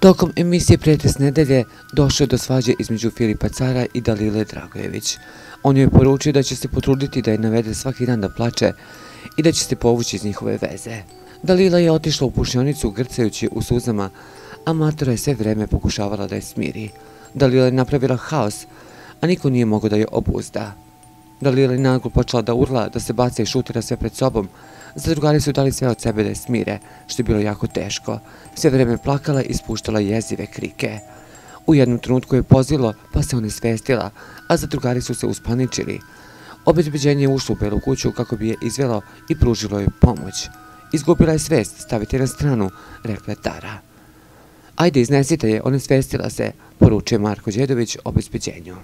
Tokom emisije Pretres nedelje došlo je do svađe između Filipa Cara i Dalile Dragojević. On joj je poručio da će se potruditi da je navede svaki dan da plače i da će se povući iz njihove veze. Dalila je otišla u pušionicu grcajući u suzama, a Matora je sve vreme pokušavala da je smiri. Dalila je napravila haos, a niko nije mogo da je obuzda. Dalila je naglo počela da urla, da se baca i šutira sve pred sobom, Zadrugari su dali sve od sebe da je smire, što je bilo jako teško. Sve vreme plakala i spuštala jezive krike. U jednom trenutku je pozilo, pa se one svestila, a zadrugari su se uspaničili. Obezbeđenje je ušlo u belu kuću kako bi je izvelo i pružilo joj pomoć. Izgubila je svest, stavite na stranu, rekla je Tara. Ajde, iznesite je, one svestila se, poručuje Marko Đedović obezbeđenju.